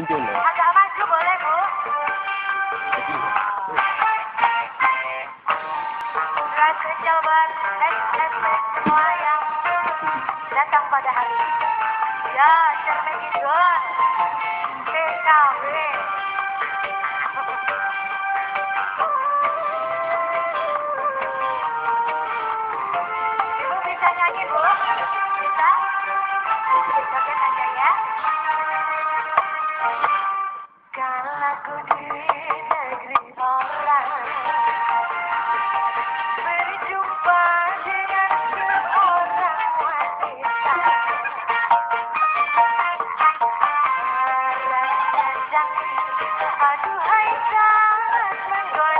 muncul ya. Agak maju boleh, Bu? Surat jawaban SMS semua yang datang pada hari ini. Ya, Cermedidon. TKW. Ibu bisa nyanyi, Bu? Bisa? Joget và thu hãy sáng mang gọi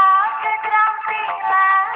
Terang-terang